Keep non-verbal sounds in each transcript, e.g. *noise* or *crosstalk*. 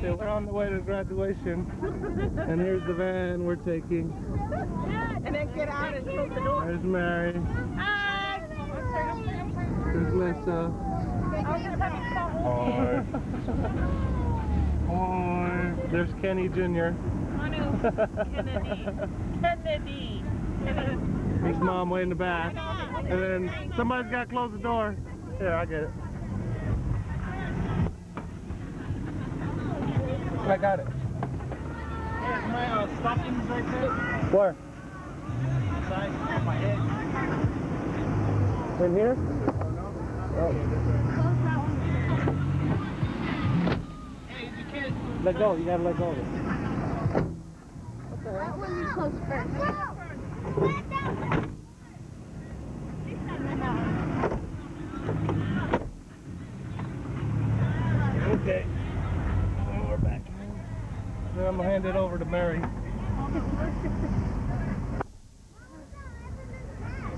graduation. We're on the way to graduation. and here's the van we're taking. And then get out and close the door. There's Mary. Hi. There's Lisa. Hi. Hi. There's Kenny Jr. Kennedy. Kennedy. His mom way in the back. And then somebody's got to close the door. Here, I get it. I got it. My uh, stockings right there. Where? Side of my head. In here? Oh. Hey, it's a kid. Let go. You gotta let go of it. That one you close first. Okay. Well, we're back. Then I'm gonna hand it over to Mary.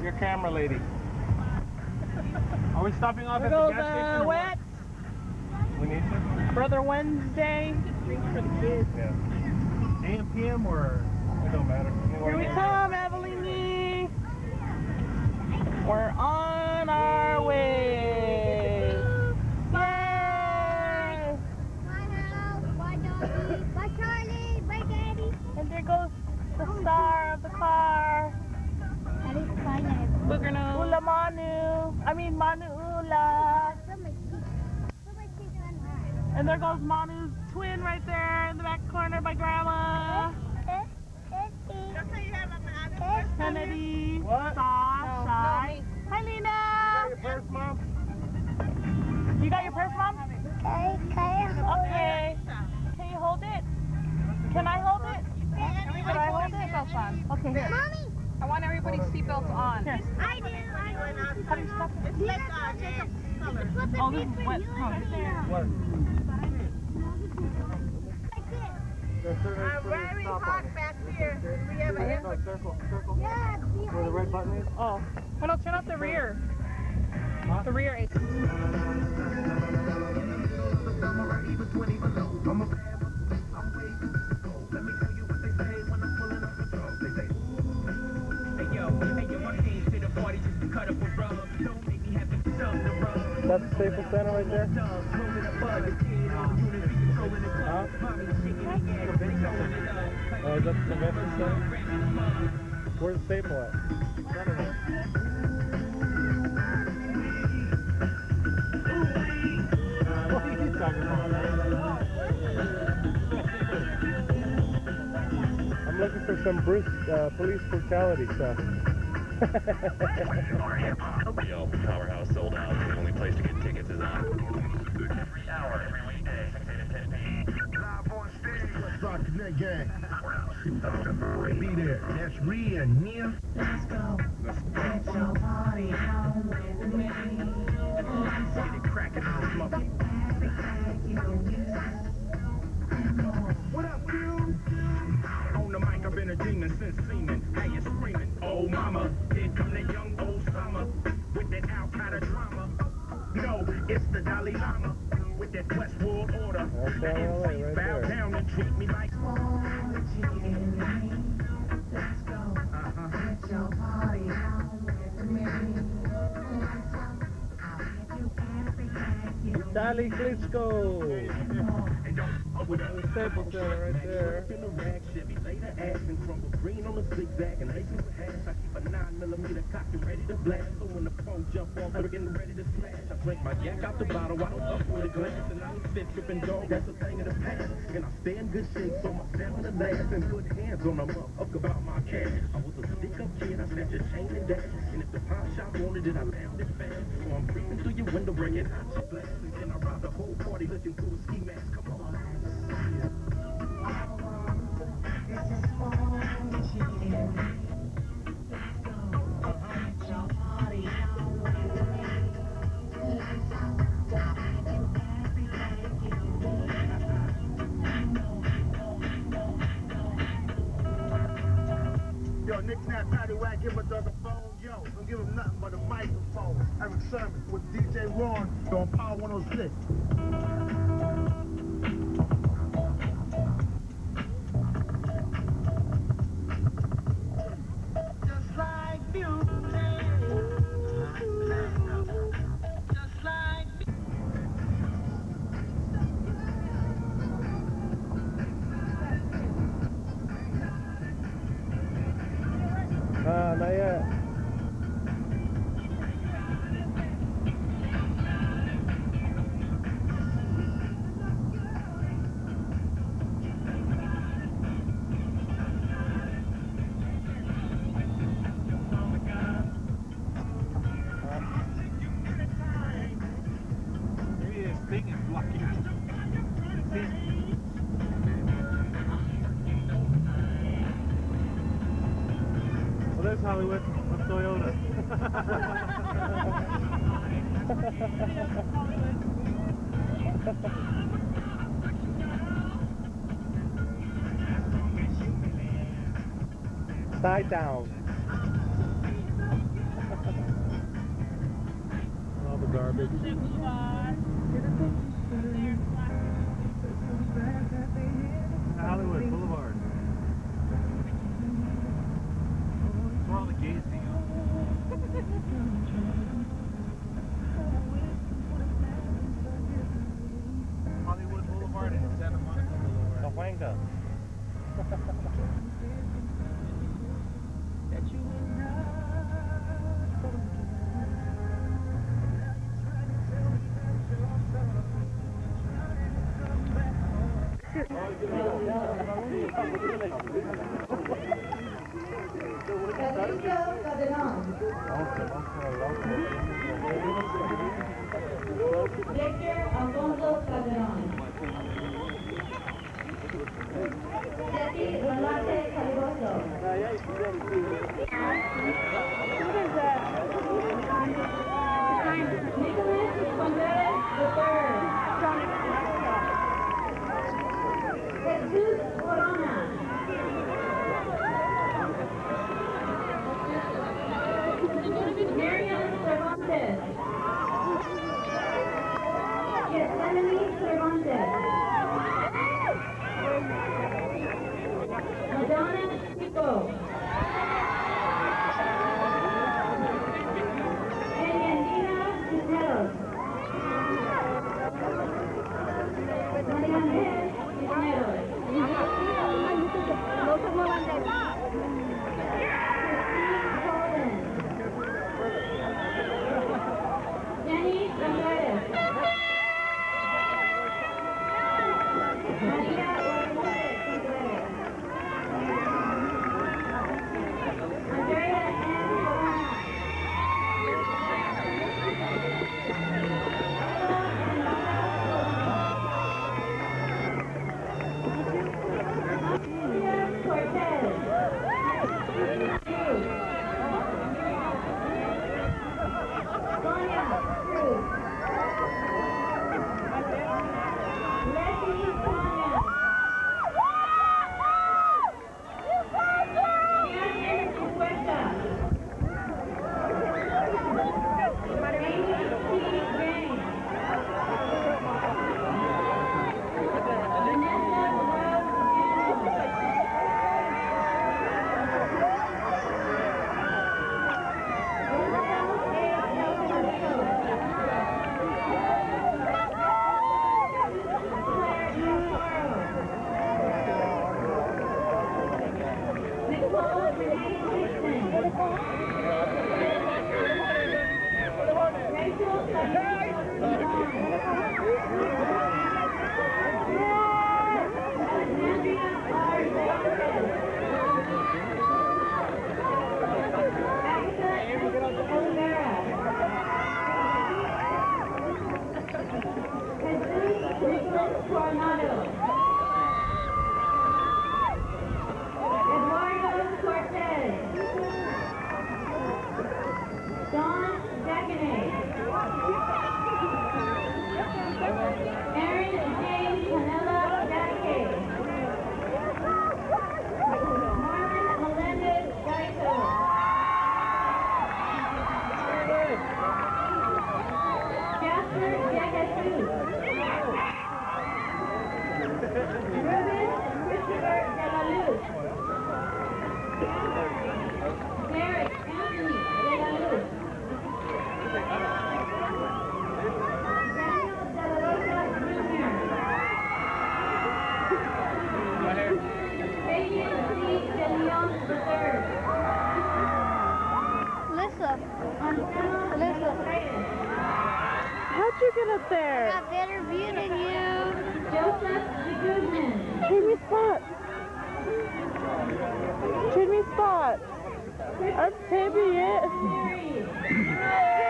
Your camera lady. Are we stopping off at the gas station? uh, wet. We need to? Brother Wednesday. Drinks for the kids. Yeah. AM, PM, or? It don't matter. Here we come, Evelyn. We're on Can I hold it? Can I hold it? seatbelts on. Okay, here. Mommy, I want everybody's seatbelts on. Here. I do. I do. How do you stop it? It's like uh, this. Oh, this is wet tongue. What? Uh, Where we park back here. We have No, circle, circle. Yeah, Where the red button is? Oh. Well, no, turn off the rear. The rear That's the Staples Center right there? Huh? Oh, is that the convention center? Where's the staple at? What are you talking about? I'm looking for some Bruce, uh, police brutality stuff. Yo, Powerhouse sold out. The only place to get tickets is on. Every hour, every weekday, 6 a to 10 p. Rock the Net Gang. Be there. That's Rhea and Nia. Get Dalai Lama with that West World Order. That's The LA right bow there. down and treat me like. Uh-huh. Dali Klitschko! And don't fuck with The Staples Center right there. in the rag, Chevy later ass and crumble green on the zigzag and laces with hash. I a nine millimeter cock ready to blast. When the phone jump off, ready to smash. I drink my yak out the bottle, I don't up with a glass, and I ain't fit tripping dog. That's a thing of the past. And I stay in good shape, so my stamina lasts and put hands on them motherfucker about my cash. I was a stick up kid, I snatched a chain and dash. And if the pawn shop wanted it, I found it fast. So I'm creeping through your window, breaking out your glass, and then I rob the whole party looking through a ski mask. Come on. Yo, upside down. *laughs* All the garbage. Hollywood Boulevard. That's where all the gays hang out. Hollywood Boulevard and Santa Monica Boulevard. The Huanga. it. *laughs*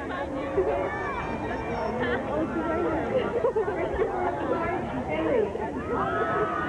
Arellano. Christopher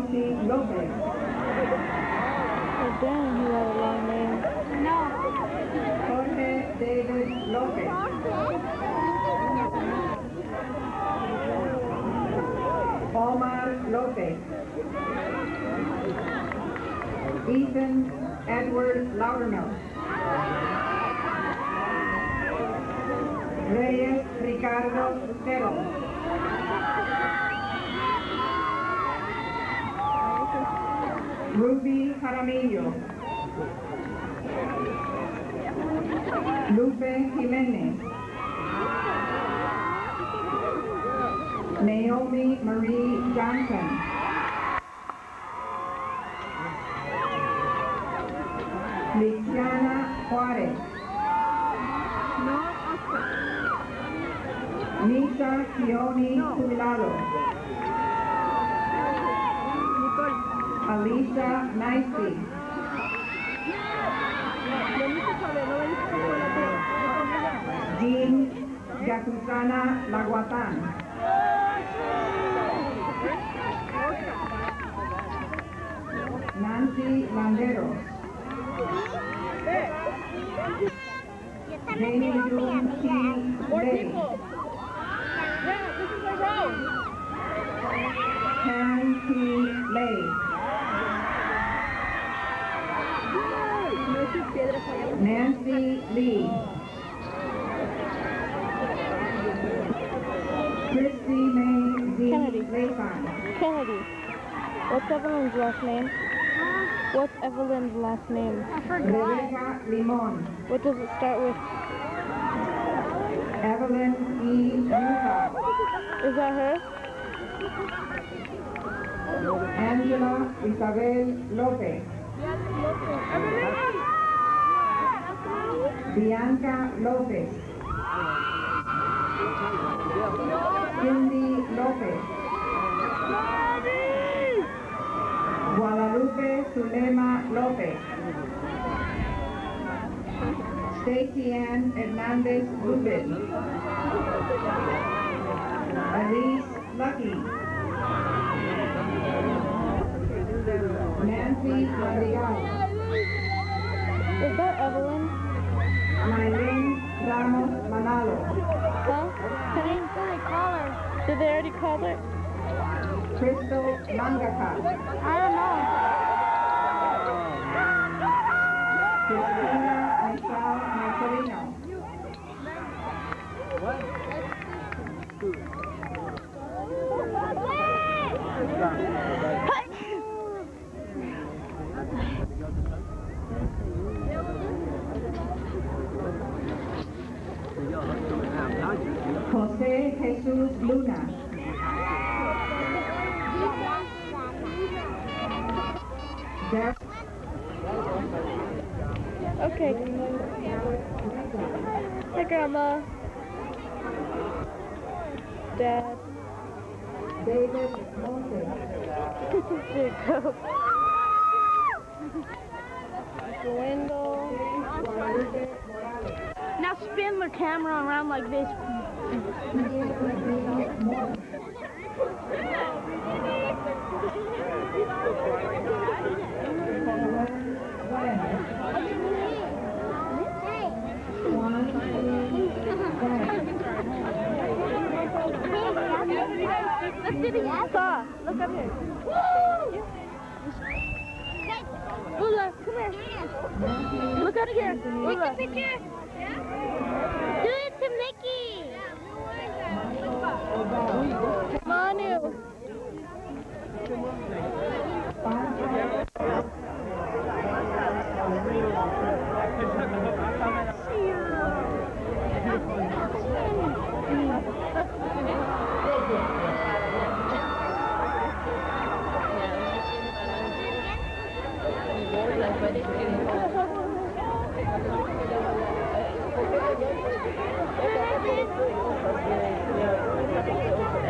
Capono Lopez. Oh, damn, he had a long name. No. Jorge David Lopez. Omar Lopez. Ethan Edward Loudermilk. Reyes Ricardo Otero. Ruby Jaramillo. Lupe Jimenez. Naomi Marie Johnson. Luciana Juarez. Nisha Kioni Tulado. Alicia Nicey. Jean Yakusana Laguatan. Nancy Landero. Jamie June T. Lay. Karen T. Lay. Nancy Lee. Christy May Z. Kennedy. Kennedy. What's Evelyn's last name? What's Evelyn's last name? Rebecca Limon. What does it start with? Evelyn E. Utah. Is that her? Angela Isabel Lopez. Bianca Lopez. Cindy Lopez. Guadalupe Zulema Lopez. Stacy Ann Hernandez Rubin. Elise Lucky. Nancy Madrigal. Is that Evelyn? Maylene Ramos Manalo. Huh? Can I, did they call her? Did they already call her? Crystal Mangaka. I don't know. Christina Michelle Marcelino. José Jesús Luna. Derek Okay. Hi, Grandma. Dad. David Moses. Jacob. Gwendol. Now spin the camera around like this. Let's do the Saw, look up here. Lula, come here. Look out here. Take a Lula. picture. Do it to Mickey. Manu. Have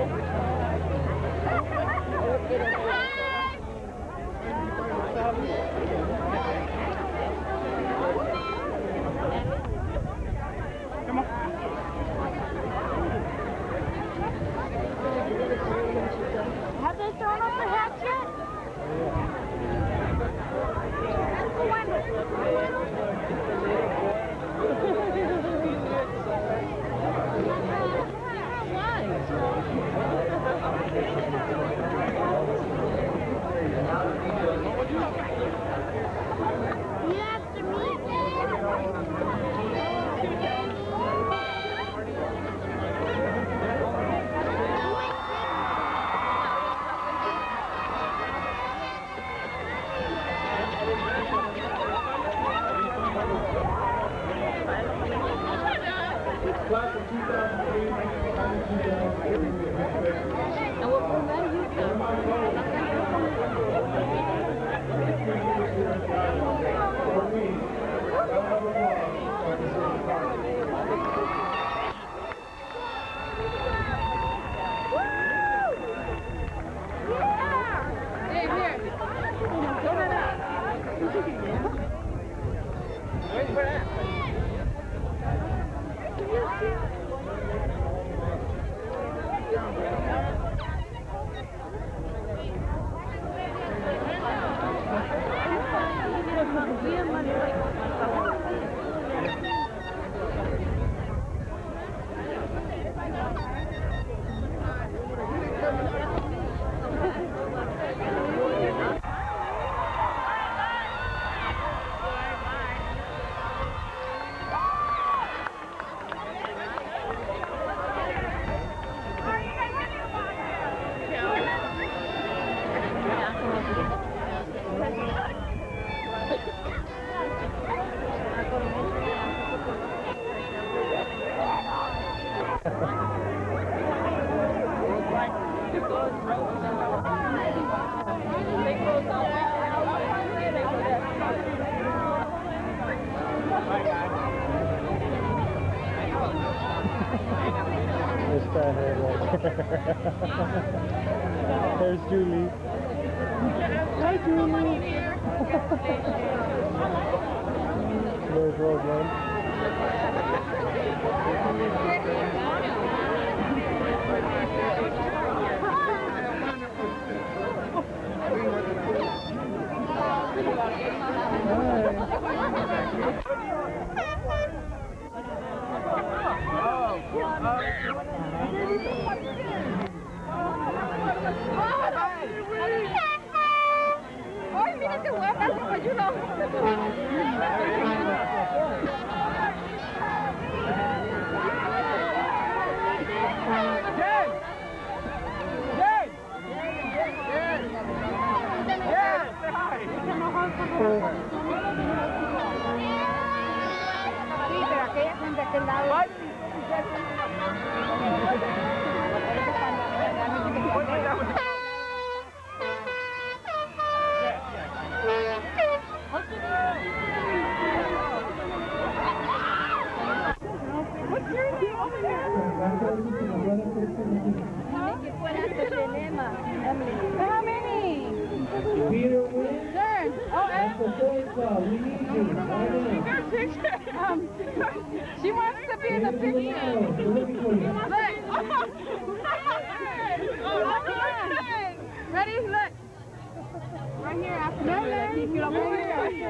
Okay,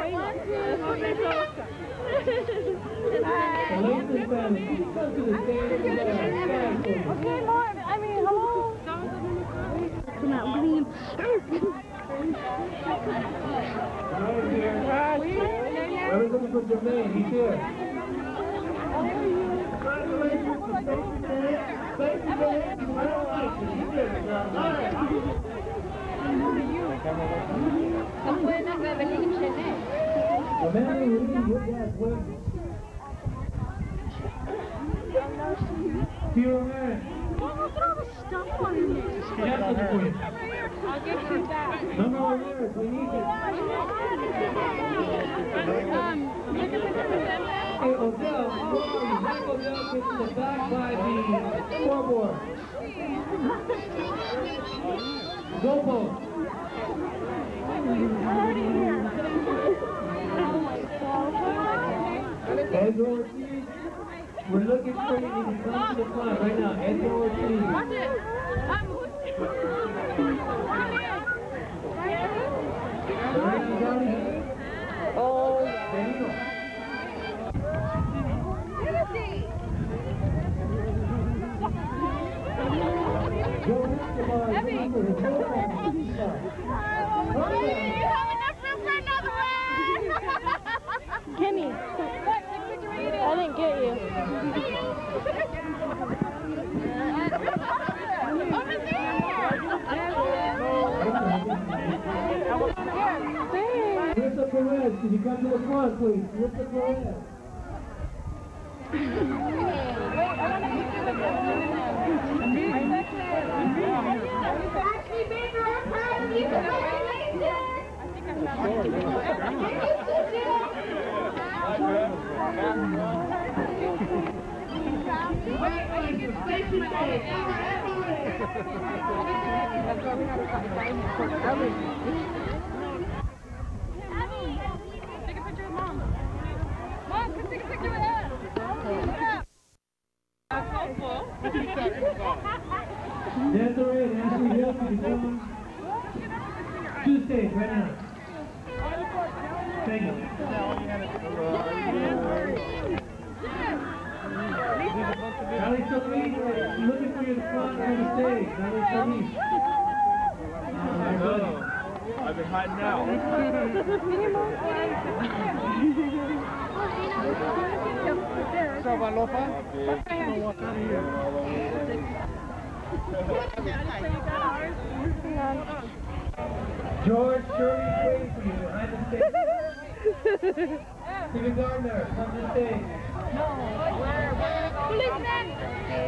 Mom. I mean, hello. Come out, green. Looking for Jermaine. He's here. To congratulations. You. Amanda Lee, your dad's waiting. Peter Wynn, Yes, looking for you. I'll give you that. No more lyrics. We need you. Um, look at the. Hey, Odell, where are you? Mike Odell gets in the back by the scoreboard. Go. Edgar Ortiz, we're looking for you to come to the front right now. Edgar Ortiz. Watch it. Lorenzo Johnny. Oh, Danilo. Joe Escobar is looking his girlfriend. you have enough *laughs* I didn't get you. Could you come to the front, please? Mr. Perez. Take a picture of mom. Mom, come take a picture with us. That's helpful. Desiree and right now? Thank you. Ali Solis, looking for you to front on the stage. Ali Solis. Oh, my goodness. I've been hiding out. George Shirley's waiting for you behind the stage. Stephen Gardner, come to the stage.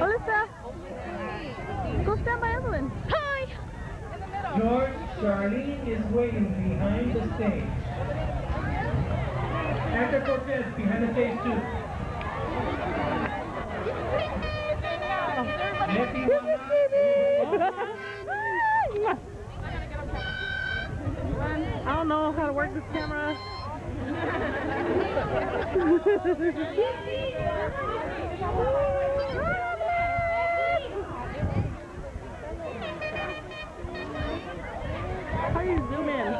Alyssa, go stand by Evelyn. Hi. George Charlene is waiting behind the stage. Hector Cortez behind the stage too. I don't know how to work this camera. *laughs* How do you zoom in?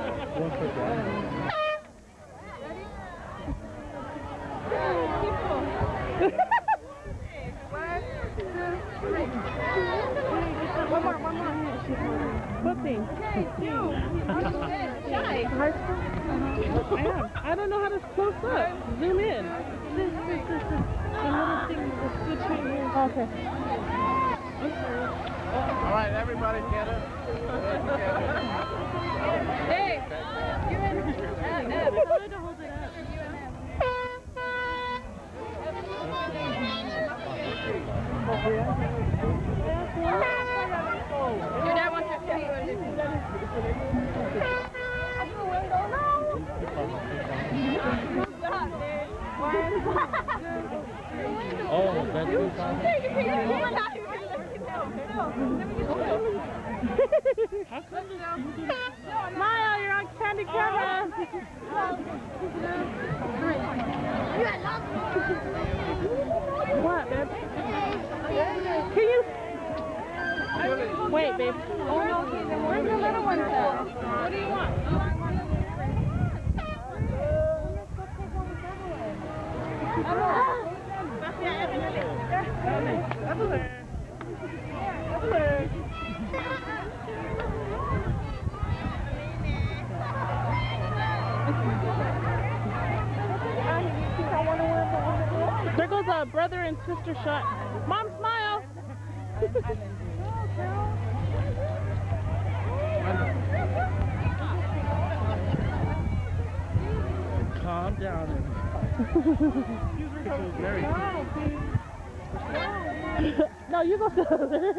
One more, one more. What thing? High school? I am. I don't know how to close up. Zoom in. This, this, this, this. The little thing, the switch right here. Okay. All right, everybody, get it. Hey, you in? Uh, uh, tell her to hold it up. Your dad wants to Oh, that's too far. Smile, you're on Candid Camera. What, babe? Can you? Wait, babe. Oh no, where's the little one at? What do you want? There goes a brother and sister shot. Mom, smile. Calm down. *laughs* No, you go *laughs* further.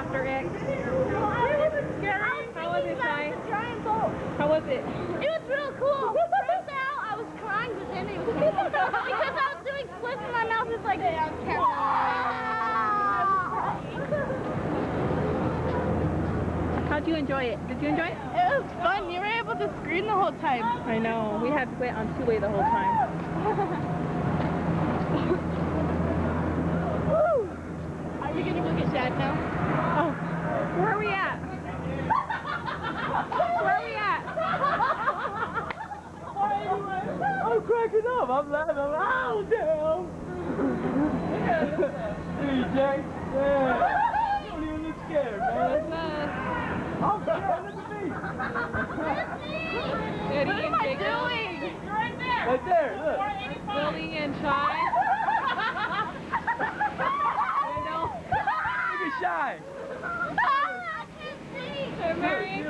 after X? How was it, Shy? How was it? It was real cool. First out, I was crying, but then it was cool. Oh because I was doing flips and my mouth was like, yeah, I'm counting. How'd you enjoy it? Did you enjoy it? It was fun. You were able to scream the whole time. I know. We had to wait on two-way the whole time. *laughs* Are you gonna look at sad now? Where are we at? Where are we at? I'm cracking up. I'm laughing. I'm oh, damn. Jay. Yeah. You don't even look scared, man. I'm scared. Look at me. Eddie What am I doing? Right there. Right there, look. Lily and Shy. Look at Shy. And Mary and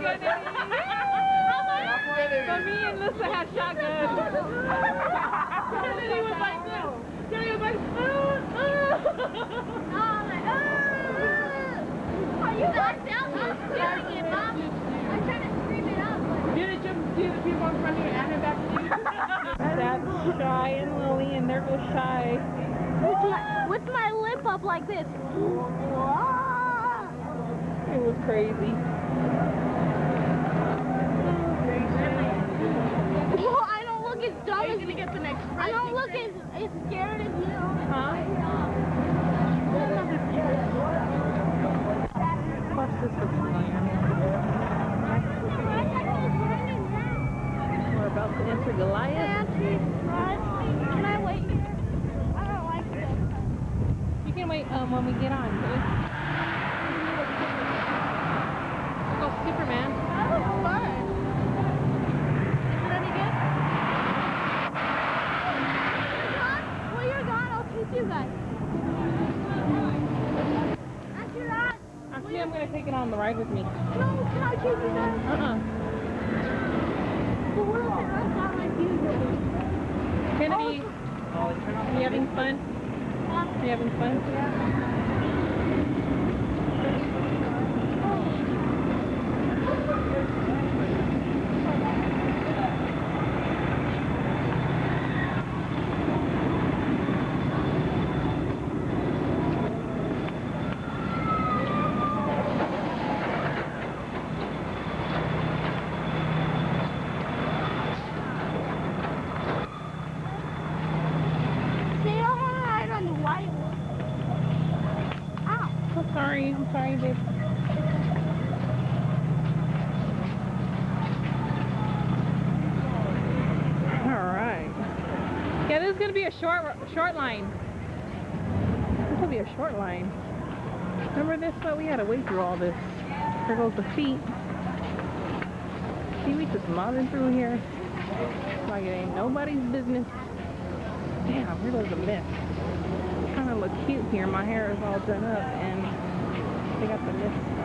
So me and Lissa had shotguns. Kennedy was like this. Kennedy was like, uh, uh. Are you guys down here screaming it, Mom? I'm trying to scream it up. Did it just see the people in front of you and it back to you? That's Shy and Lily, and there goes Shy. With my, with my lip up like this. It was crazy. Dumb you get the next I don't look as, as scared as you. Huh? Plus, this familiar. We're about to enter Goliath. Can I wait here? I don't like this. You can wait um, when we get on. Go Superman. That was fun. Ready, good? Huh? Well, you're gone. I'll chase you guys. After that, Actually, I'm going to take it on the ride with me. no, can I chase you guys? Uh-uh. But what if it runs out like you do? Kennedy, are you having fun? Are you having fun? See, I want to ride on the white one. Ow. I'm sorry. I'm sorry, babe. All right. Yeah, this is going to be a short line. This will be a short line. Remember this? But we had to wait through all this. There goes the feet. See, we just mobbing through here. Like it ain't nobody's business. Damn, here goes the mist. Kind of look cute here. My hair is all done up and they got the mist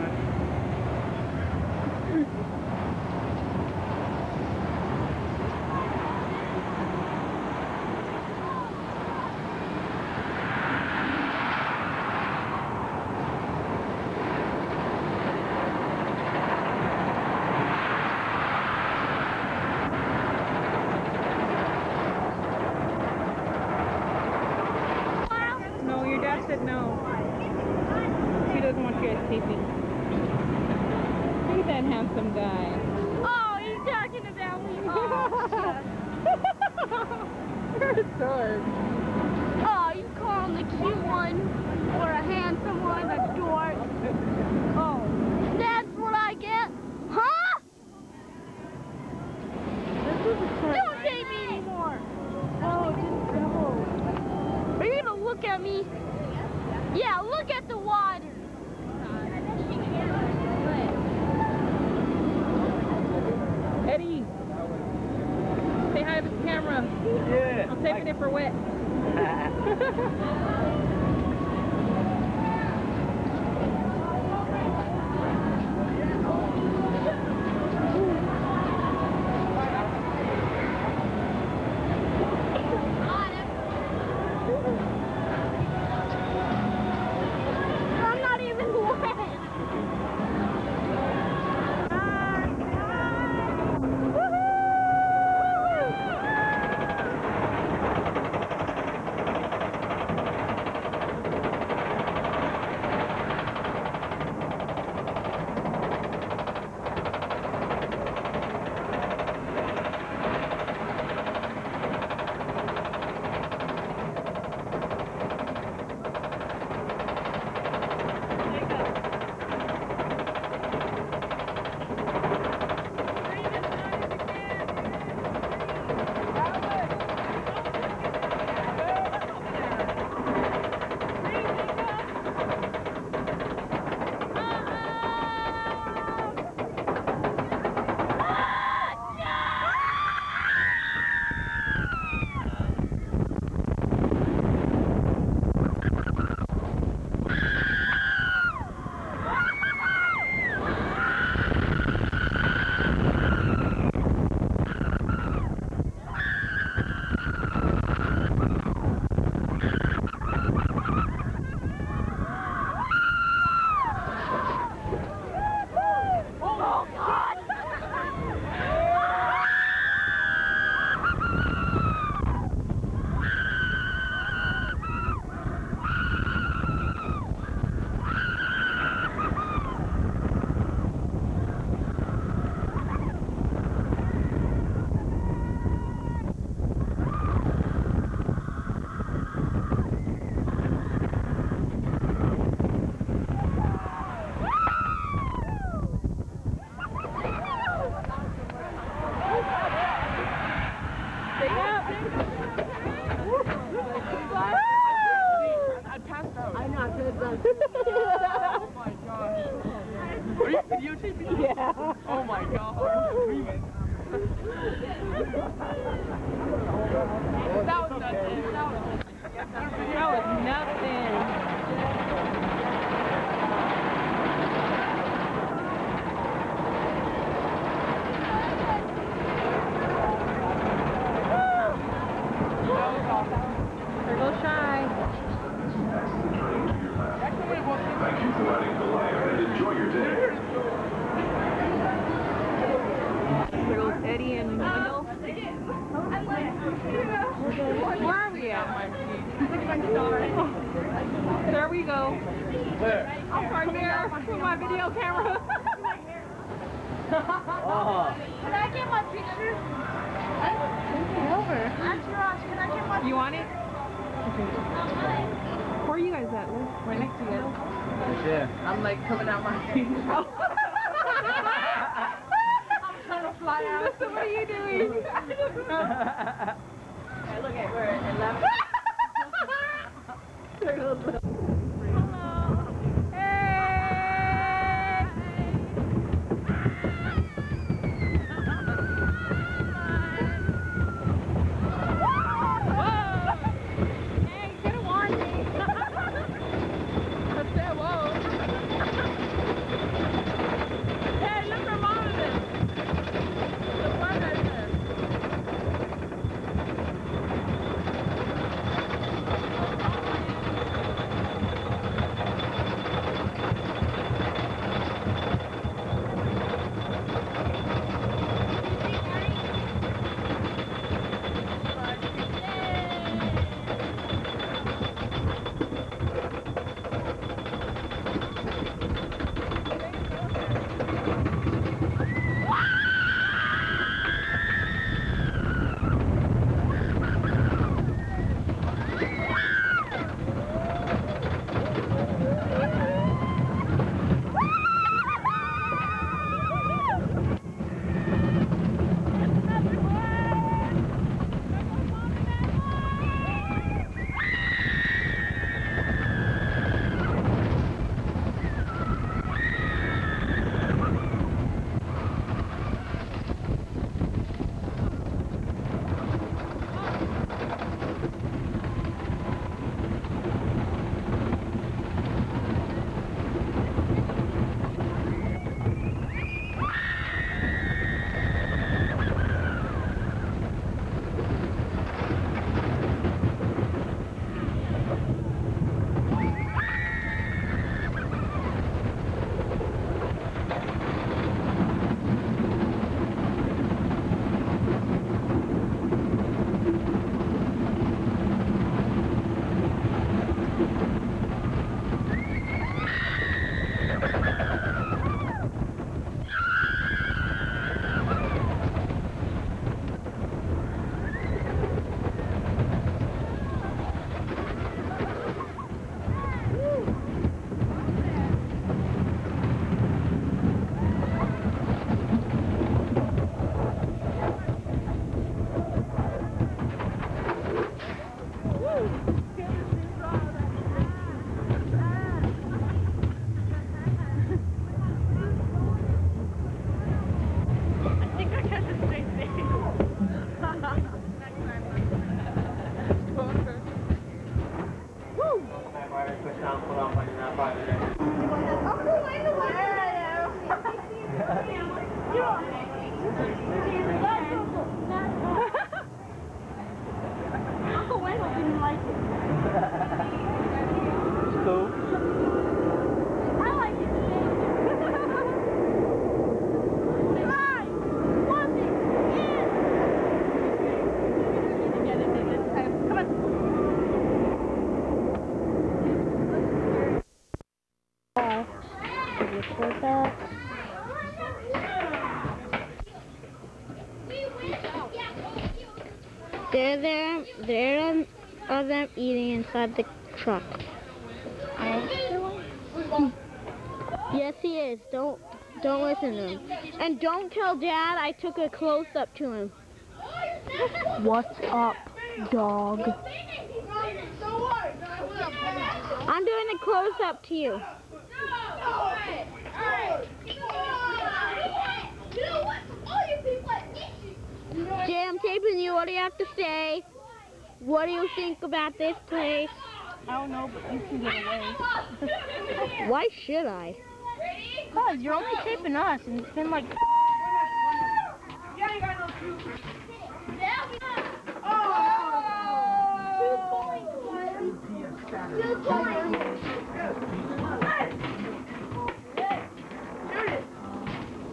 Are them eating inside the truck. Yes, he is. Don't don't listen to him. And don't tell Dad I took a close up to him. What's up, dog? I'm doing a close up to you. Jay, I'm taping you. What do you have to say? What do you think about this place? I don't know, but you can get away. *laughs* Why should I? Because you're only taping us, and it's been like.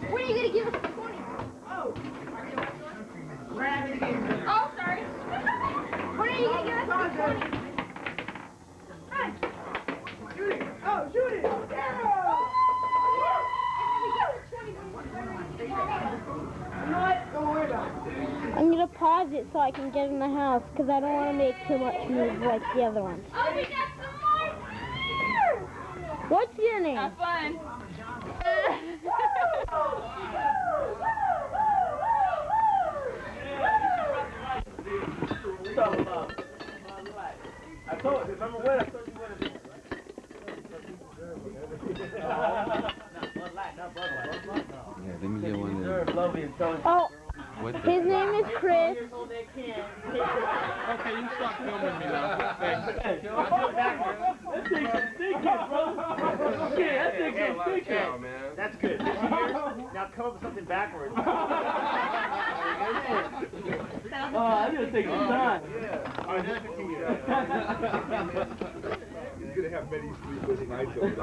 When are you gonna give us the 20? know what? Don't worry about it. I'm gonna pause it so I can get in the house because I don't want to make too much noise like the other ones. Oh, we got some more What's your name? Have fun. *laughs* told you, remember when I told you what it is? Yeah, let me get one of lovely, intelligent. Oh, What his name is Chris. Okay, you stop filming me now. Thanks. That thing's some secret, bro. Yeah, that thing's some secret. That's good. Now come up with something backwards. Oh, I gotta take some time. Yeah. All right, just continue. He's gonna have many sleepless nights over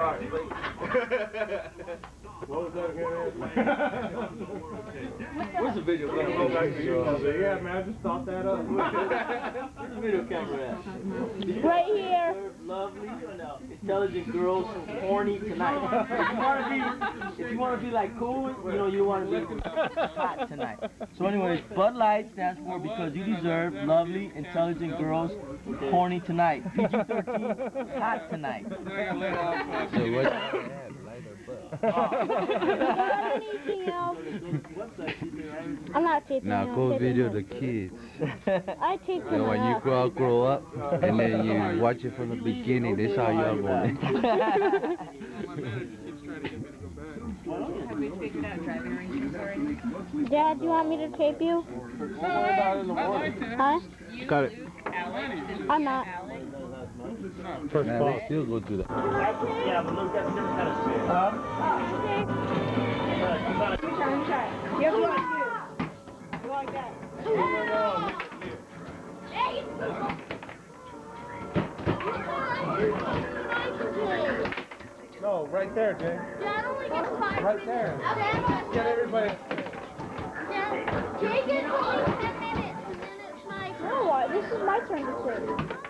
there. *laughs* What was that again? *laughs* Where's the video camera? Yeah, man, I just thought that up. *laughs* Where's the video camera at? Right here. Lovely, intelligent girls, horny tonight. *laughs* If you wanna be, if you wanna be like cool, you know, you wanna be hot tonight. So anyways, Bud Light stands for because you deserve lovely, intelligent girls, horny tonight. PG-13, hot tonight. So what? Anything else? I'm not taping Now it, go I'm video the kids. I taped And it when you grow up, grow up, and then you watch it from the beginning. This how y'all going. Have we figured out driving ranges already? Dad, do you want me to tape you? Huh? Got it. I'm not. First Man, they still go through that. Yeah, but look, that's a different kind of spin. You have to like this. You like that. No, right there, Jay. Dad only gets five Right there. minutes. Get everybody. Dad, Jay gets only ten minutes, and then it's my turn. No, I- this is my turn to tape.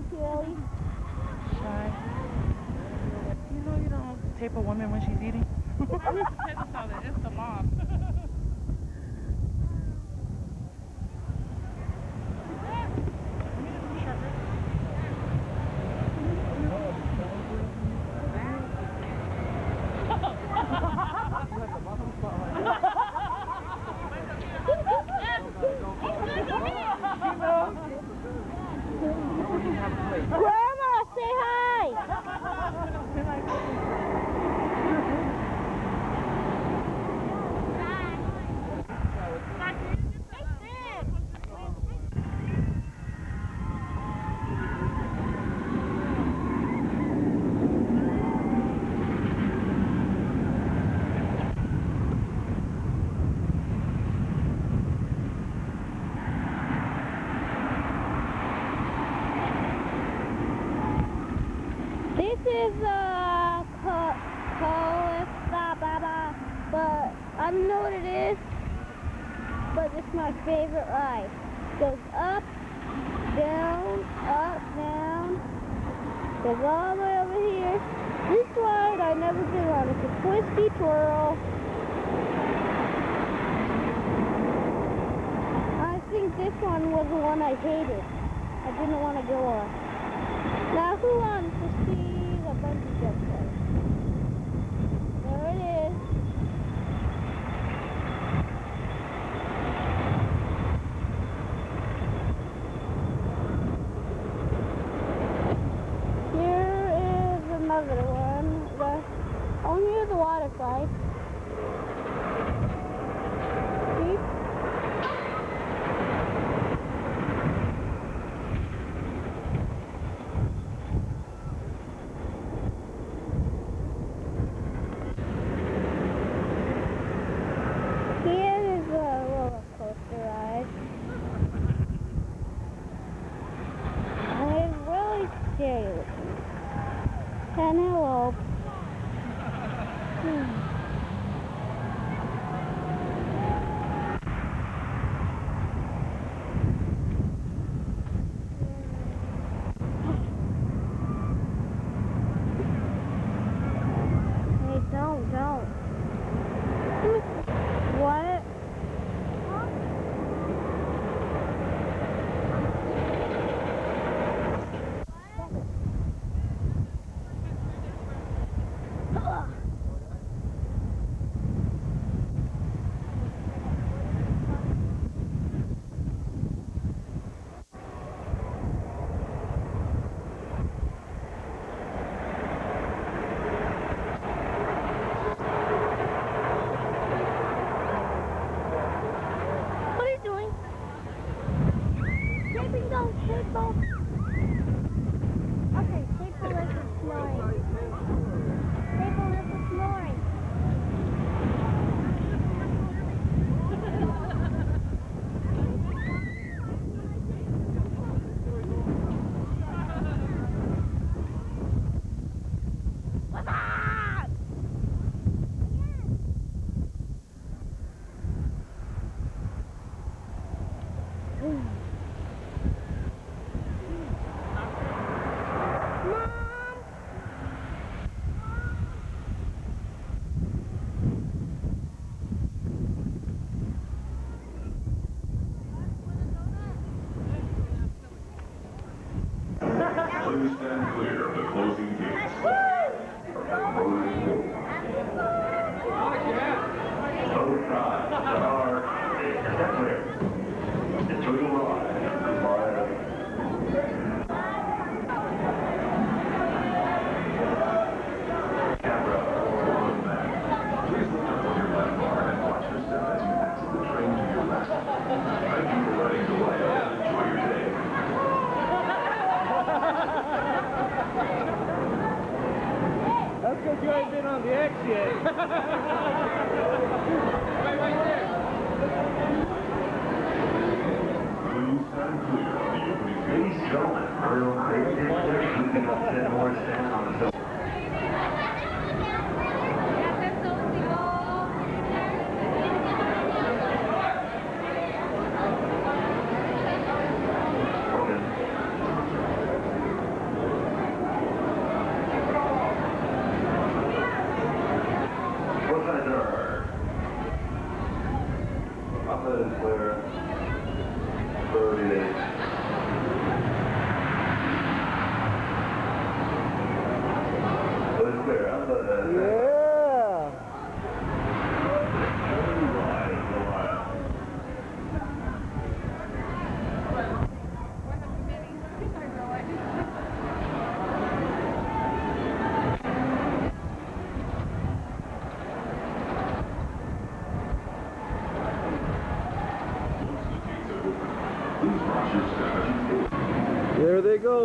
Auntie Lily. Shy. You know you don't tape a woman when she's eating? *laughs*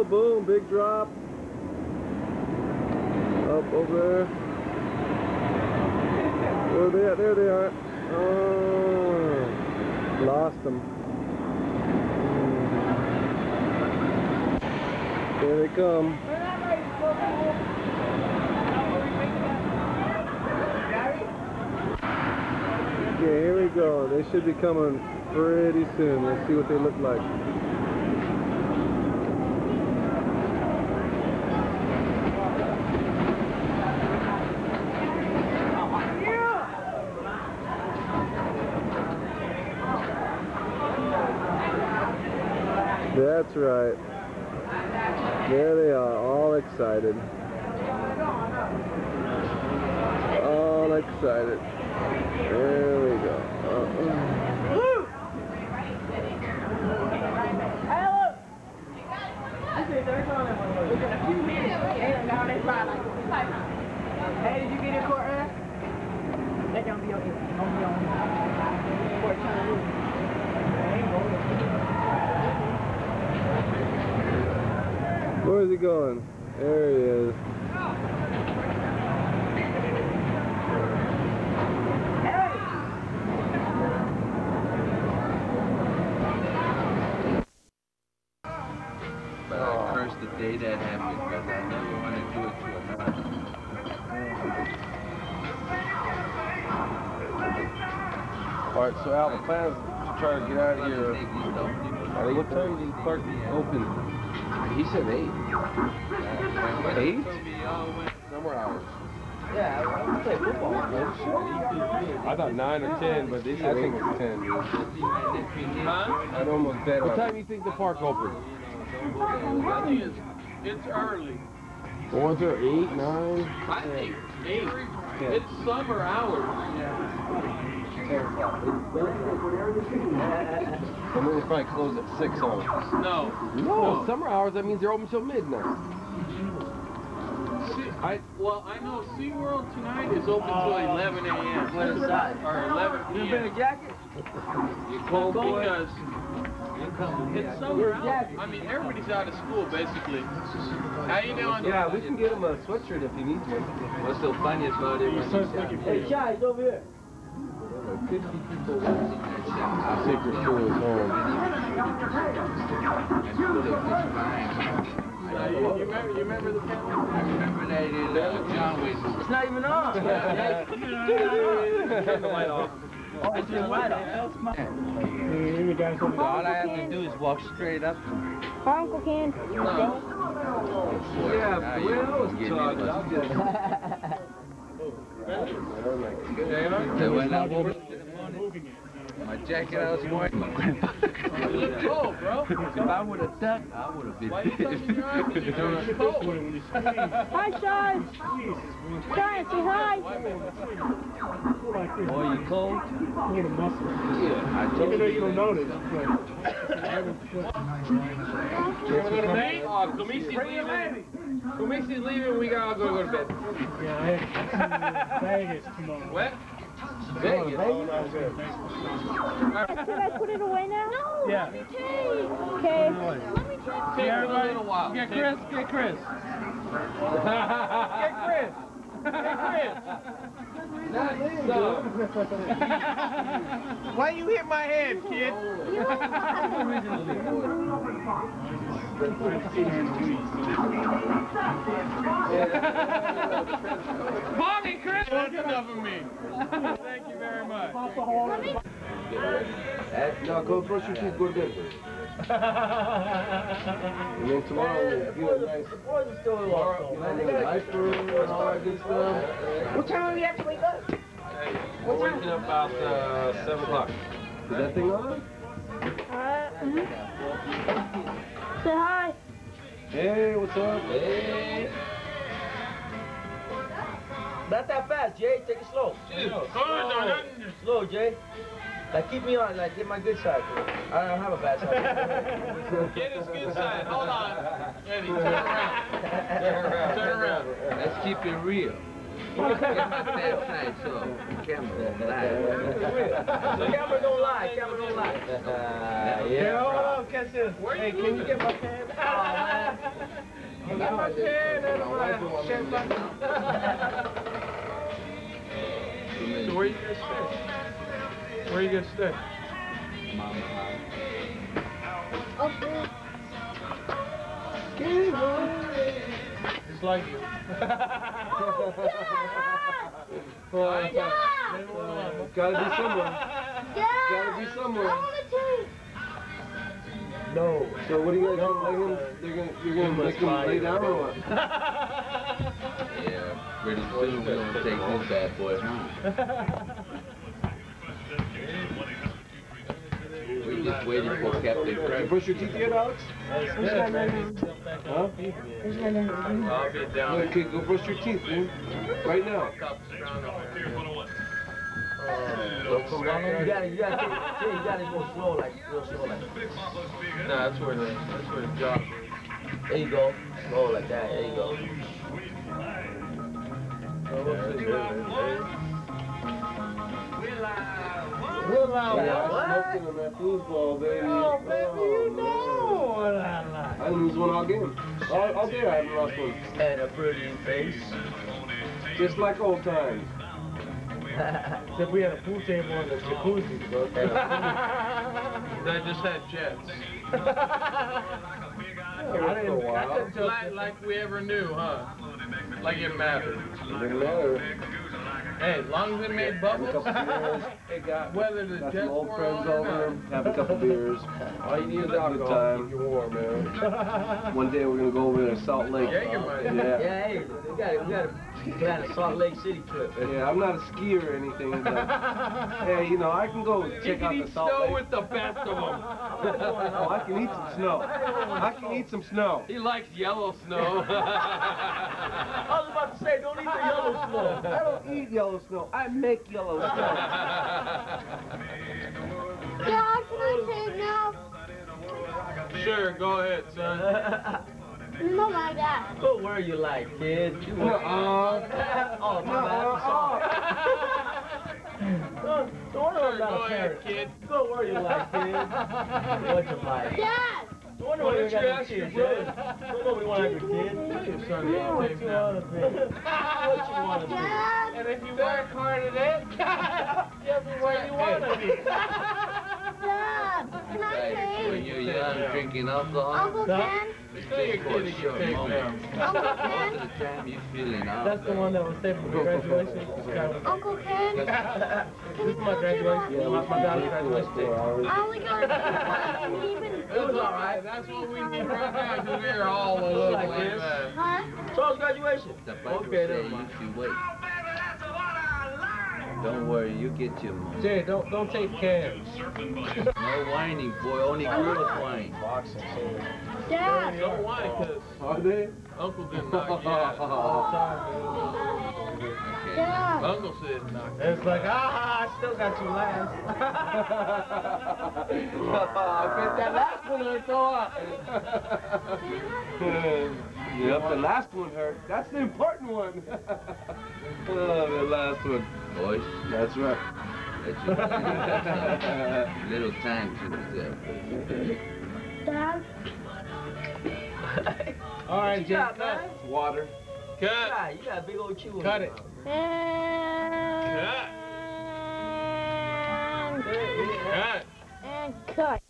Boom, big drop. Up over there. Where they at? There they are. Oh, lost them. There they come. Okay, here we go. They should be coming pretty soon. Let's see what they look like. That's right. There they are, all excited. All excited. There we go. Uh-uh. Hey, did you get your court early? That don't be on Don't be on court Where is he going? There he is. But I cursed the day that happened because I never want to do it to another. All right, so Al, the plan is to try to get out of here. What time does the park open? He said eight. Eight? Summer hours. Yeah, I, I play football. I thought nine or ten, but they said eight was ten. Dude. I'd almost bet What time do you think the park opens? It's, it's early. What's there, eight, nine? I think eight. Yeah. It's summer hours. And then they probably close at six on. No. No, summer hours, that means they're open till midnight. See, I well, I know SeaWorld tonight is open till 11 a.m. What is that? Or 11 You bring a jacket? You cold boy? because it's summer hours. I mean, everybody's out of school basically. How you doing? Yeah, we can get him a sweatshirt if he needs one. What's so funny about it? Hey, Shy, he's over here. Fifty people Secret his home. Uh, uh. It's not even on. Turn the light off. All I have to do is walk straight up. Uncle Ken. Yeah, was talking. So when I woke my jacket I was wearing, my grandpa. Cold, bro. If I would have ducked, I would have been cold. Hi, Shy. Shy, say hi. Boy, you cold? Yeah. I told you. you don't notice. You wanna go to bed? Oh, Kamisi's leaving. Kamisi's leaving. We gotta go to bed. Yeah, I had Vegas tomorrow. What? Vegas? Should oh, I put it away now? No. Yeah. Okay. Let me take a little while. Get Chris, get Chris. Get Chris. Get Chris. *laughs* Why you hit my head, kid? *laughs* *laughs* Bobby, Chris, that's enough of me. Thank you very much. No, go brush your teeth, go to bed. And then tomorrow we'll get a nice, Boys are still tomorrow, you know, the diaper and all that good stuff. What time do you have to wake up? We're waking up about uh, 7 o'clock. Is that thing on? Uh, mhm. Say hi. Hey, what's up? Hey. Not that fast, Jay. Take it slow. Slow, slow Jay. Like keep me on, like get my good side. I don't have a bad side. *laughs* Get his good side. Hold on. Eddie, *laughs* turn around. Turn around. Turn around. Let's keep it real. Get my step side so the camera don't lie. Camera don't lie. Camera don't lie. Uh, Hey, hold on, catch this. Hey, can you get my? Oh, man. Get my pen out of my button. So where you gonna stay? Where you gonna stay? Just like you. *laughs* Oh, Gotta be somewhere. Gotta be somewhere. I want to taste. No. So what are you gonna do? Let him, they're gonna, you're gonna make him lay down or what? *laughs* Yeah, pretty soon we're gonna take this bad boy *laughs* just waiting for Captain You brush your teeth yet, Alex? Huh? I'll be down. Okay, go brush your teeth, dude. Right now. You gotta, you gotta, take, you gotta go slow, like real slow, like. No, that's where the that's where the job is. There you go, slow like that. There you go. Will I Yeah, what? I smoked in that foosball, baby. Oh, baby, you man. know what I like. I lose one all game. All, all day I haven't lost one. And a pretty face. Just like old times. *laughs* Except we had a pool table and a jacuzzi, bro. *laughs* They just had jets. *laughs* I didn't, I didn't Like, like we ever knew, huh? Like it mattered. Doesn't matter. Hey, as long as it made Have a bubbles, couple beers. *laughs* it got whether the Got jets some old were friends on or over. not. Have a couple beers. *laughs* All you need is a good alcohol time. keep you warm, man. *laughs* One day we're gonna go over to Salt Lake. Yeah, you might. Yeah. Yeah, hey, we gotta, we gotta plan a Salt Lake City trip. Yeah, I'm not a skier or anything, but hey, you know, I can go You check can out eat the Salt snow Lake. with the best of them. oh, I can eat some snow. I can eat some snow. He likes yellow snow. I was about to say, don't eat the yellow snow. I eat yellow snow. I make yellow snow. Dad, can I taste now? sure, go ahead, son. No, my dad. Go where you like, kid. You want- Uh-uh. Oh, my bad. I'm sorry. Don't, *laughs* don't worry about go a ahead, parent. kid. Go where you like, kid. What you like. Dad! Don't wonder Why why don't you you ask your kids, brother? Dad. Don't nobody want to have kid. Your son You is know what tape you now. want to be. What you want to be. Dad! And if you work hard at it, you'll be where you want to be. Can I Like, when you're young, drinking alcohol, Uncle out. That's the one that was saved for graduation. Uncle Ken? This is my graduation. My, my daughter's graduation. I only got even. It's all right. That's what we need right now we're all a little Like this. Huh? Charles graduation. Okay, mind. Should wait. Don't worry, you get your money. Jay, don't don't take cans. No whining, boy. Only girls whine. Boxing, Dad! Don't whine because Are they? Uncle didn't knock you out. Okay. *laughs* Dad! Uncle said knock It's like, ah, I still got you last. *laughs* I bet that last one hurt so *laughs* Yep, the last one hurt. That's the important one. *laughs* oh, the last one. Boys, That's right. let you *laughs* little time to yourself. Dad? *laughs* All right, What Jay, cut. man? Water. Cut. God, you got a big old chew. in Cut it. mouth. Cut. And, Cut. and cut.